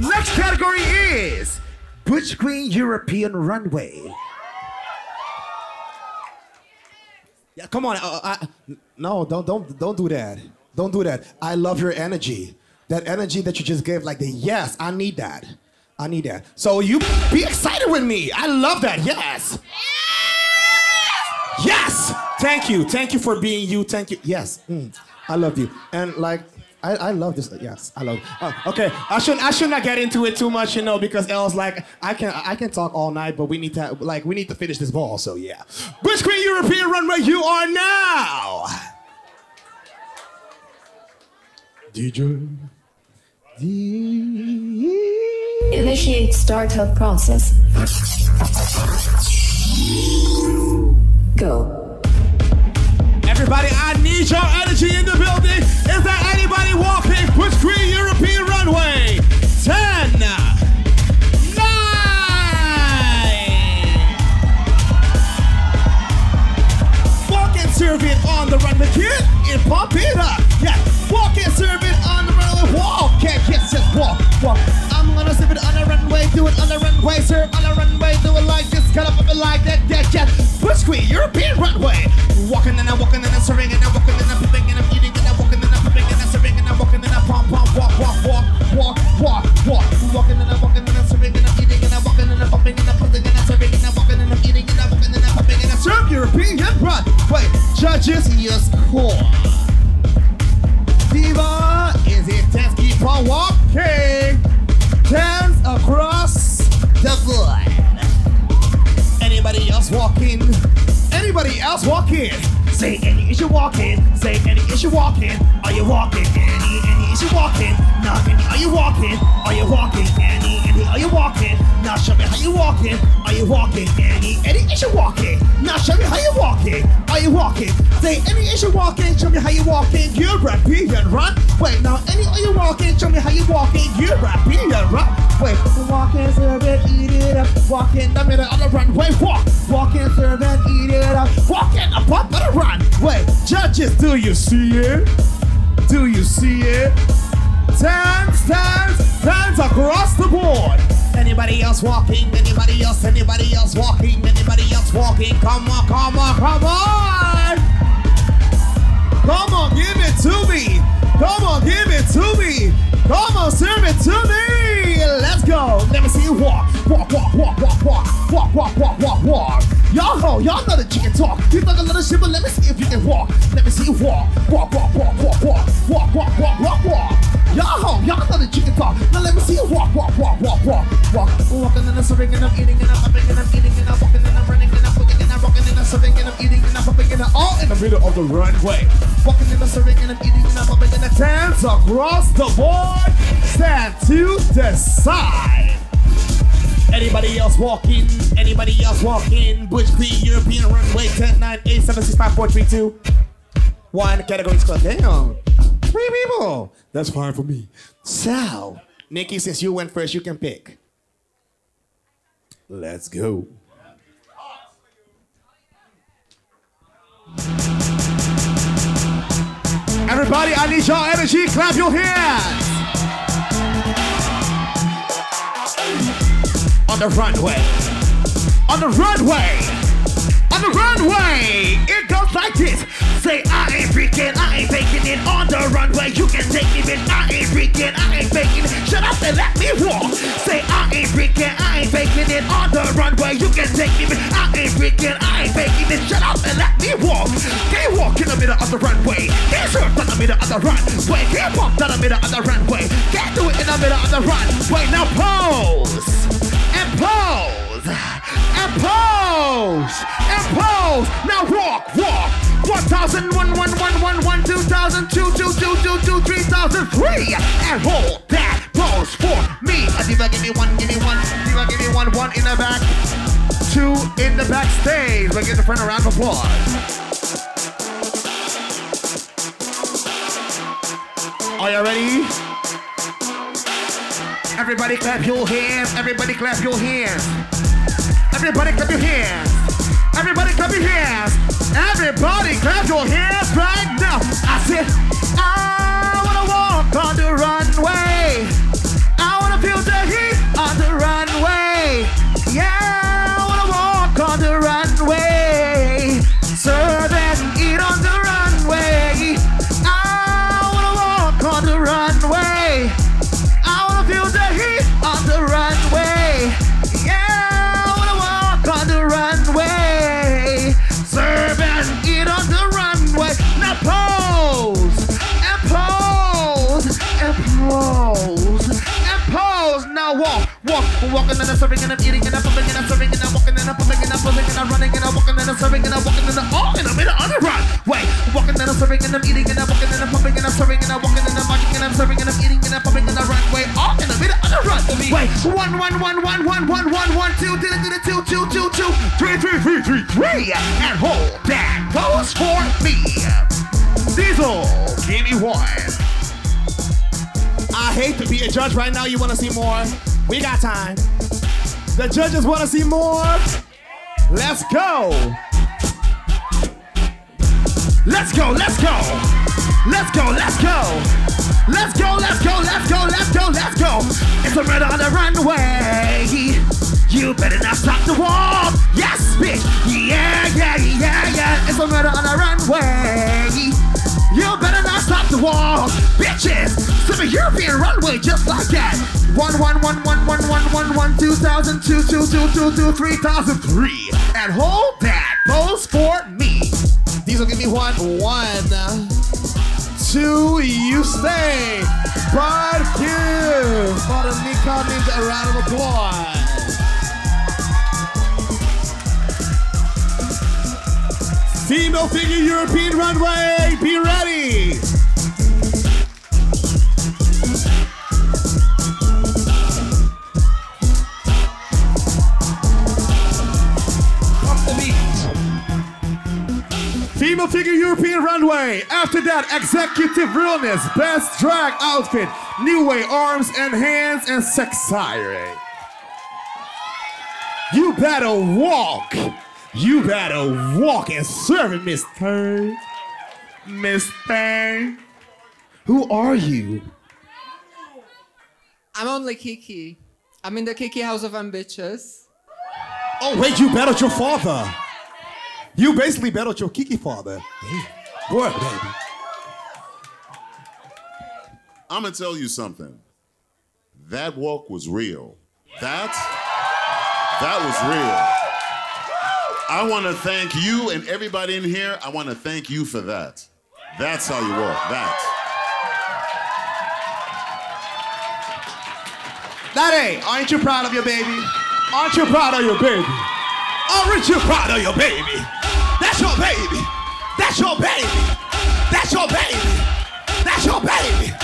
Next category is Butch Queen European Runway. Yeah, come on. Uh, I, no, don't don't don't do that. Don't do that. I love your energy. That energy that you just gave, like the yes, I need that. I need that. So you be excited with me. I love that. Yes. Yes. Thank you. Thank you for being you. Thank you. Yes. Mm. I love you. And like. I, I love this. Yes, I love. Oh, okay, I shouldn't I should not get into it too much, you know, because else like I can I can talk all night, but we need to like we need to finish this ball. So yeah, Butch Queen European Runway, you are now. DJ. Initiate startup process. Go. Everybody, I need your energy in the building. Is there anybody walking Butch Queen European Runway? 10, 9, Walk and serve on the runway, kid. And pump it up. Yeah, walk and serve it on the runway. Walk, yeah, yes, yes, walk, walk. I'm gonna serve it on the runway, do it on the runway, serve on the runway, do it like Else walking? Say any is you walking? Say any is you walking? Are you walking? Any, any is you walking? Not any, are you walking? Are you walking? Any, any, are you walking? Now show me how you walking. Are you walking? Any, any is you walking? Now show me how you you walking? Say any is you walking? Show me how you walking. You rap, be and run. Wait, now any are you walking? Show me how you walking. You rap, be and run. Wait, walking, serve it, eat it up. Walk in the middle of the runway. Walk, walk in, serve and eat it up. Walk in the pump of the run. Wait, judges, do you see it? Do you see it? Dance, dance, dance across the board. Anybody else walking? Anybody else? Anybody else walking? Anybody else walking? Come on, come on, come on! Come on, give it to me! Come on, give it to me! Come on, serve it to me! Let's go! Let me see you walk, walk, walk, walk, walk, walk, walk, walk, walk, walk, walk. Y'all ho, y'all know the chicken talk. You talk a little shit, but let me see if you can walk. Let me see you walk, walk, walk, walk, walk, walk, walk, walk, walk, walk, walk. Y'all ho, y'all know the chicken talk. Now let me see you walk, walk, walk, walk, walk, walk. Walking and I'm serving and I'm eating and I'm pumping and I'm eating and I'm walking and I'm running and I'm cooking and I'm rocking and I'm serving and I'm eating and I'm pumping and I'm all in the middle of the runway. Walking and I'm serving and I'm eating and I'm pumping and I'm dance across the board. Stand to the side. Anybody else walking? Anybody else walking? Butch Queen European Runway 10, 9, 8, 7, 6, 5, 4, 3, 2. One category club. Damn. Three people. That's fine for me. So, Nikki, since you went first, you can pick. Let's go. Everybody, I need your energy. Clap your hands. On the runway. On the runway. On the runway. It goes like this. Say, I ain't freaking, I ain't faking it. On the runway, you can take me, bitch. I ain't freaking, I ain't faking. Shut up and let me walk. Say, I ain't freaking, I ain't faking it. On the runway, you can take me, bitch. I ain't freaking, I ain't faking it. Shut up and let me walk. You walk in the middle of the runway? You surf in the middle of the runway? You walk down the middle of the runway? You do it in the middle of the runway? Now pose and pose and pose and pose. Now walk, walk. 1000, 1, 1, 1, 1, 1, 2000, 2, 2, 2, 2, 2, 3003. And hold that pose for me. A diva, give me one, give me one. Diva, give me one, one in the back. Two in the backstage. We'll give the friend a round of applause. Are you ready? Everybody clap your hands. Everybody clap your hands. Everybody clap your hands. Everybody clap your hands. Everybody clap your hands right now. I said, I wanna walk on the runway. I wanna feel the walk, walking and I'm serving and I'm eating and I'm pumping and I'm serving and I'm walking and I'm pumping and I'm pumping and I'm running and I'm walking and I'm serving and I'm walking and I'm all and I'm in the other run. Wait, walking and I'm serving and I'm eating and I'm walking and I'm pumping and I'm serving and I'm walking and I'm marching and I'm serving and I'm eating and I'm pumping and I run. Wait, all and I'm in the other run. Wait, one, one, one, one, one, one, one, one, two, it, two, two, two, two, three, three, three, three, three, and hold that goes for me. Diesel, give me one. I hate to be a judge right now. You want to see more? We got time. The judges want to see more. Let's go. Let's go, let's go. Let's go, let's go. Let's go, let's go, let's go, let's go, let's go. It's a murder on the runway. You better not stop the wall. Yes, bitch. Yeah, European runway just like that. One, one, one, one, one, one, one, one, two thousand, two, two, two, two, two, three thousand, three. And hold that goes for me. Diesel give me one, one, two. You stay, but give for the Mika Ninja a round of applause. Female figure European runway, be ready. Female figure European runway. After that, executive realness, best drag outfit, new way arms and hands, and sex siren. You better walk. You better walk and serve it, Miss Thang. Miss Mister. Who are you? I'm only Kiki. I'm in the Kiki House of Ambitious. Oh, wait, you battled your father. You basically battled your Kiki father. Hey, Work, baby. I'm gonna tell you something. That walk was real. That that was real. I want to thank you and everybody in here. I want to thank you for that. That's how you walk. That. Daddy, aren't you proud of your baby? Aren't you proud of your baby? Aren't you proud of your baby. That's your baby. That's your baby. That's your baby.